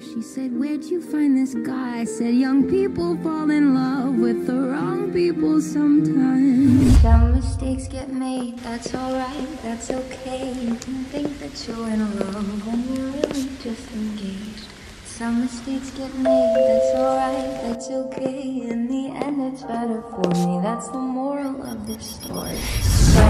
She said, Where'd you find this guy? I said, Young people fall in love with the wrong people sometimes. Some mistakes get made, that's alright, that's okay. You can think that you're in love when you're really just engaged. Some mistakes get made, that's alright, that's okay. In the end, it's better for me, that's the moral of this story. So